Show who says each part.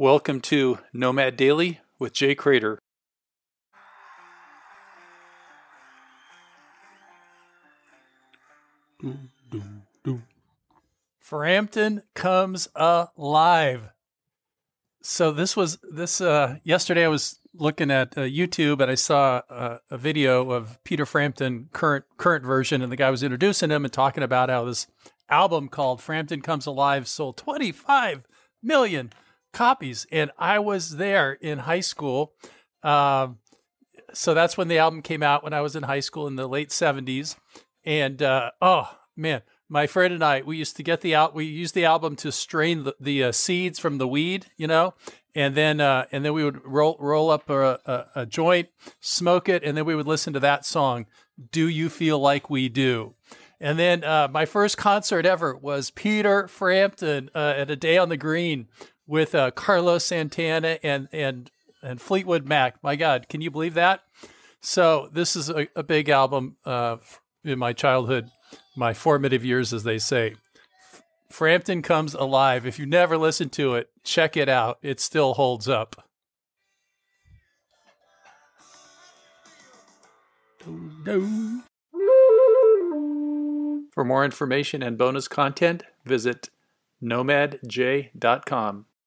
Speaker 1: Welcome to Nomad Daily with Jay Cradeur. Frampton comes alive. So this was this uh, yesterday. I was looking at uh, YouTube and I saw uh, a video of Peter Frampton current current version, and the guy was introducing him and talking about how this album called Frampton Comes Alive sold 25 million copies, and I was there in high school. Um, so that's when the album came out when I was in high school in the late 70s, and uh, oh man, my friend and I, we used to get the out. We used the album to strain the, the uh, seeds from the weed, you know, and then uh, and then we would roll roll up a, a, a, joint, smoke it, and then we would listen to that song. Do you feel like we do? And then uh, my first concert ever was Peter Frampton uh, at a day on the green with uh, Carlos Santana and and and Fleetwood Mac. My God, can you believe that? So this is a, a big album uh, in my childhood my formative years, as they say. Frampton comes alive. If you never listened to it, check it out. It still holds up. For more information and bonus content, visit nomadjay.com.